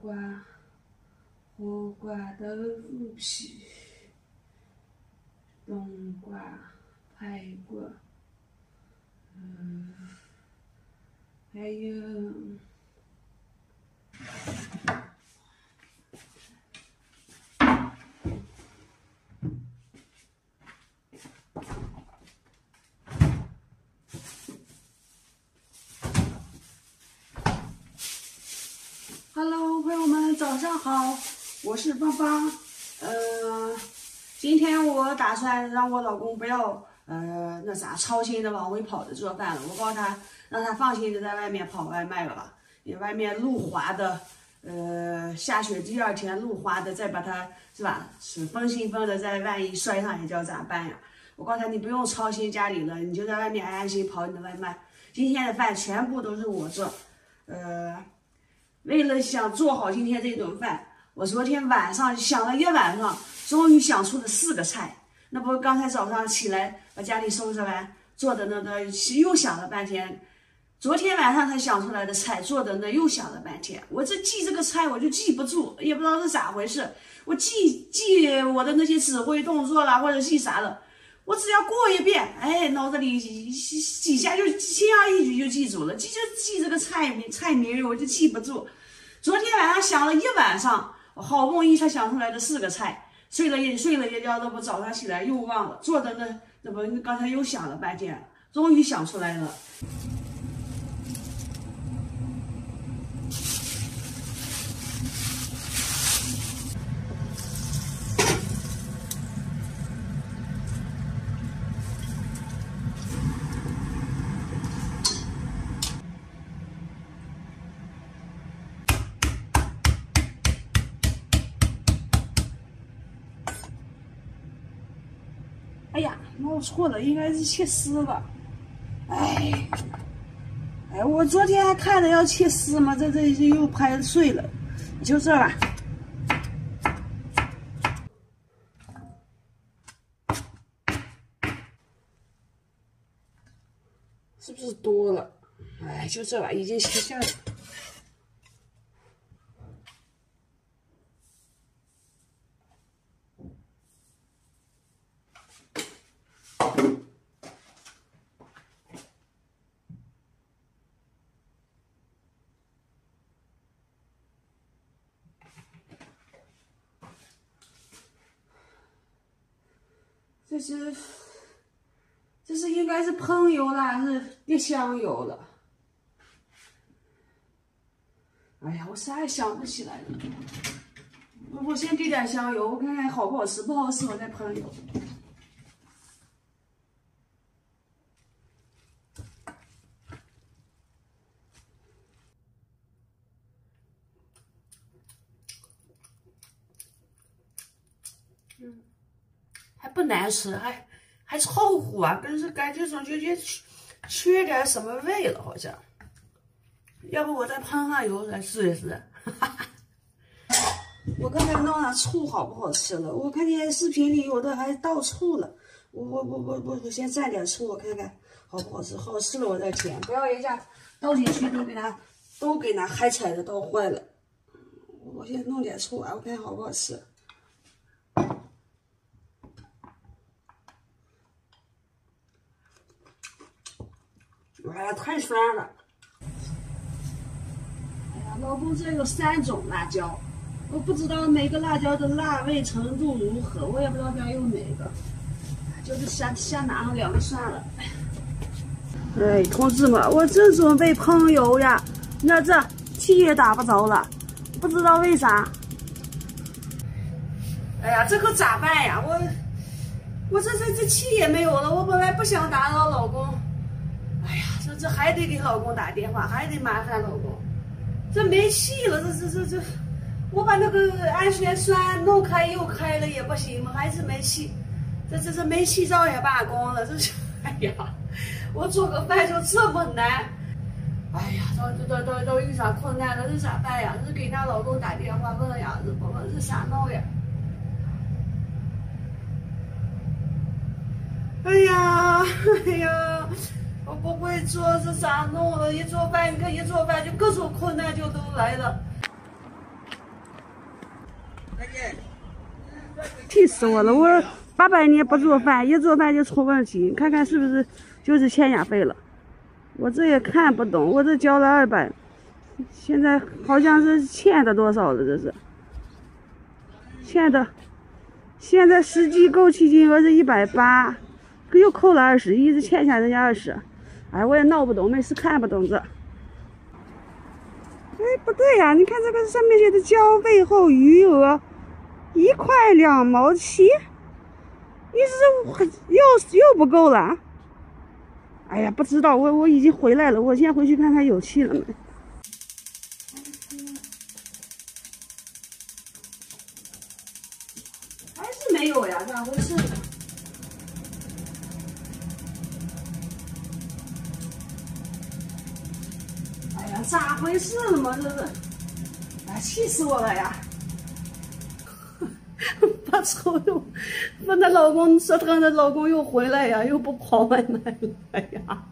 瓜、我瓜、豆腐皮、冬瓜、排骨，嗯，还有。Hello，朋友们，早上好，我是芳芳。呃，今天我打算让我老公不要呃那啥操心的往回跑着做饭了。我告诉他，让他放心的在外面跑外卖了吧。你外面路滑的，呃，下雪第二天路滑的，再把它是吧，是风信风的，再万一摔上也叫咋办呀？我告诉他，你不用操心家里了，你就在外面安安心跑你的外卖。今天的饭全部都是我做，呃。为了想做好今天这顿饭，我昨天晚上想了一晚上，终于想出了四个菜。那不刚才早上起来把家里收拾完，做的那个又想了半天。昨天晚上才想出来的菜，做的那又想了半天。我这记这个菜我就记不住，也不知道是咋回事。我记记我的那些指挥动作啦，或者记啥了，我只要过一遍，哎，脑子里几几下就轻而易举就记住了。记就记这个菜名菜名，我就记不住。昨天晚上想了一晚上，好不容易才想出来的四个菜，睡了一睡了一觉，这不早上起来又忘了坐在那那不刚才又想了半天，终于想出来了。哎呀，弄错了，应该是切丝吧？哎，哎，我昨天还看着要切丝嘛，这这这又拍碎了，就这吧。是不是多了？哎，就这吧，已经切下了。这是，这是应该是喷油了，还是滴香油了？哎呀，我啥也想不起来了。我先滴点香油，我看看好不好吃，不好吃我再喷油。不难吃，还还臭乎啊！但是感觉总觉得缺缺点什么味了，好像。要不我再喷上油再试一试。我刚才弄上醋好不好吃了？我看见视频里有的还倒醋了。我我我我我我先蘸点醋，我看看好不好吃。好吃了我再添，不要一下倒进去都给它都给那海菜的倒坏了。我先弄点醋啊，我看好不好吃。哎呀，太酸了！哎呀，老公，这有三种辣椒，我不知道每个辣椒的辣味程度如何，我也不知道该用哪个，就是先先拿上两个算了。哎，同志们，我正准备喷油呀，那这气也打不着了，不知道为啥。哎呀，这可咋办呀？我我这这这气也没有了，我本来不想打扰老公。哎呀这这还得给老公打电话，还得麻烦老公。这没气了，这这这这，我把那个氨酰酸弄开又开了也不行吗？还是没气。这这这煤气灶也罢工了，这是 哎呀，我做个饭就这么难。哎呀，都都都都遇上困难了，这咋办呀？这给她老公打电话问呀，这不问这咋弄呀？哎呀，哎呀。我不会做，这咋弄的？一做饭，你看一做饭就各种困难就都来了。气死我了！我八百年不做饭，一做饭就出问题，你看看是不是就是欠养费了。我这也看不懂，我这交了二百，现在好像是欠的多少了？这是欠的，现在实际购气金额是一百八，又扣了二十，一直欠下人家二十。哎，我也闹不懂，没事看不懂这。哎，不对呀，你看这个上面写的交费后余额一块两毛七，意思是又又不够了。哎呀，不知道，我我已经回来了，我先回去看看有气了没。还是没有呀？咋回事？咋回事了嘛？这是，哎，气死我了呀！把丑又，把她老公折腾的，老公又回来呀，又不跑外卖了，哎呀，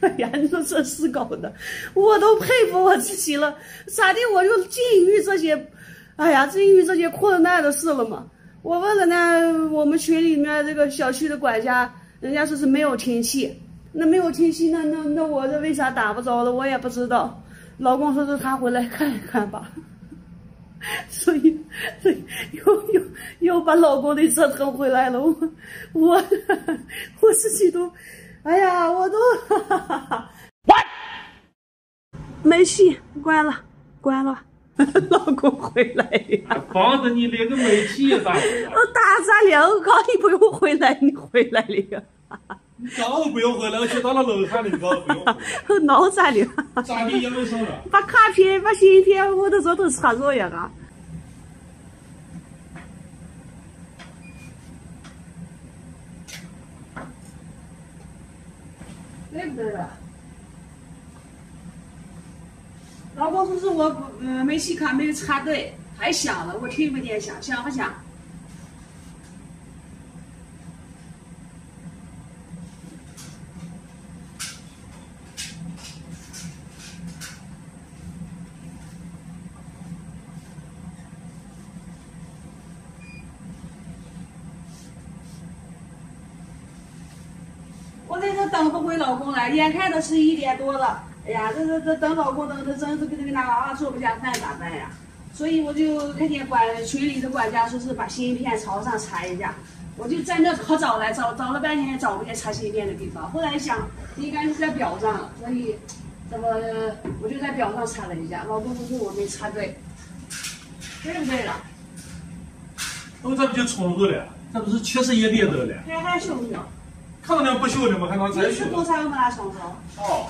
哎呀，你说这事搞的，我都佩服我自己了。咋的，我就禁欲这些，哎呀，禁欲这些困难的事了嘛。我问了呢，我们群里面这个小区的管家，人家说是没有天气，那没有天气，那那那我这为啥打不着了？我也不知道。老公说是他回来看一看吧。所以，所以又又又把老公的折腾回来了，我我我自己都，哎呀，我都，哈哈哈没气，关了，关了，老公回来了，防着你连个煤气也打不了。我打咋了？我告你不用回来，你回来了。你早不用回来，我去到了楼下你早不用。闹咋的？咋的也没上了？把卡片、把芯片，我都说都插着呀个。对不对了？老公说是我嗯煤气卡没有插对，太响了，我听不见响，响不响？我在这等不回老公来，眼看着十一点多了，哎呀，这这这等老公等的真是跟这个男娃娃做不下饭咋办呀？所以我就看见管群里的管家说是把芯片朝上插一下，我就在那可找来找找了半天也找不见插芯片的地方，后来想应该是在表上，所以怎么我就在表上插了一下，老公说我没插对，对不对了？我这不就冲着了？这不是确实也点着了？还还晓得？看到不晓得嘛？看到才晓得。你是多少我们来上说？哦。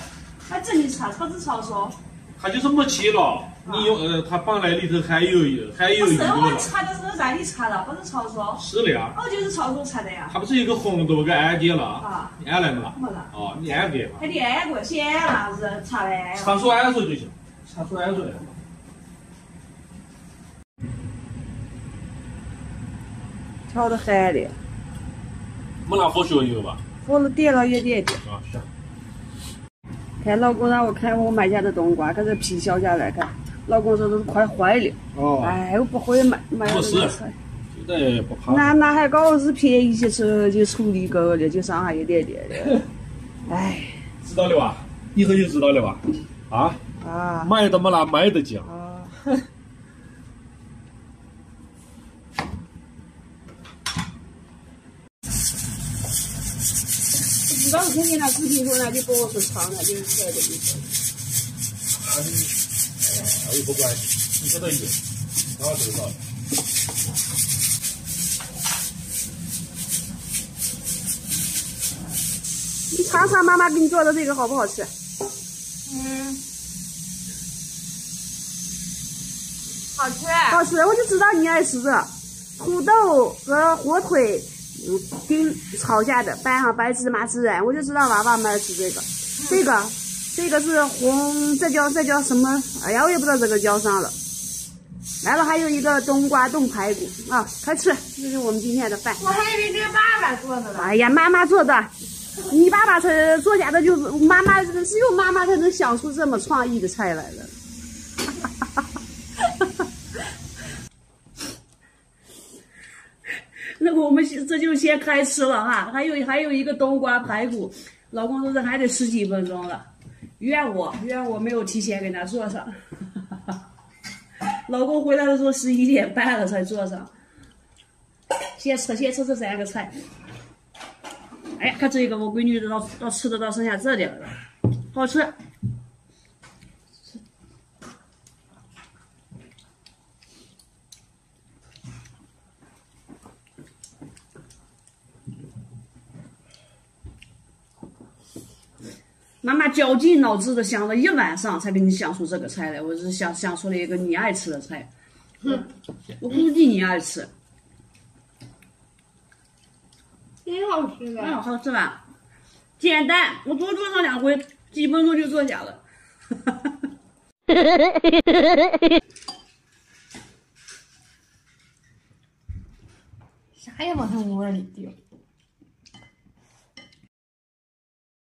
他这里插，车子插说。他就是没气了。你用呃，他本来里头还有还有一个。我插的是让你插的，不是超说。是的呀。哦，就是超说插的呀。它不是有个红的个按键了？啊。你按了没？没了。哦，你按给。还得按过，先按是插的。插说按说就行，插说按说的。调的嗨的。没拿火烧油吧？我了点了一点点。啊，行。看老公让我看我买下的冬瓜，看这皮削下来看，老公说都快坏了。哦。哎，我不会买，买不是。现在不怕。那那还搞是便宜些吃就处理够了，就上下一点点的。哎。知道了吧？以后就知道了吧？啊。啊。买的没拿卖的讲。啊。刚听见那视频说呢就跟我说长了，就是这个意思。那又不关系，你说的有，那知道。你尝尝妈妈给你做的这个好不好吃？嗯，好吃。好吃，我就知道你爱吃这土豆和火腿。嗯，给炒下的拌上白芝麻孜然，我就知道娃娃们爱吃这个。这个，这个是红，这叫这叫什么？哎呀，我也不知道这个叫啥了。来了，还有一个冬瓜冻排骨啊，快吃！这是我们今天的饭。我还以为给爸爸做的呢。哎呀，妈妈做的，你爸爸才做家的，就是妈妈只有妈妈才能想出这么创意的菜来了。那我们这就先开吃了哈，还有还有一个冬瓜排骨，老公说这还得十几分钟了，怨我怨我没有提前给他做上。老公回来的时候十一点半了才做上，先吃先吃这三个菜。哎呀，看这个，我闺女都到到吃的到剩下这点了，好吃。妈妈绞尽脑汁的想了一晚上，才给你想出这个菜来。我是想想出了一个你爱吃的菜，我估计你爱吃。挺好吃的嗯，的。好吃吧？简单，我多做上两回，几分钟就做下了。啥也往他窝里丢。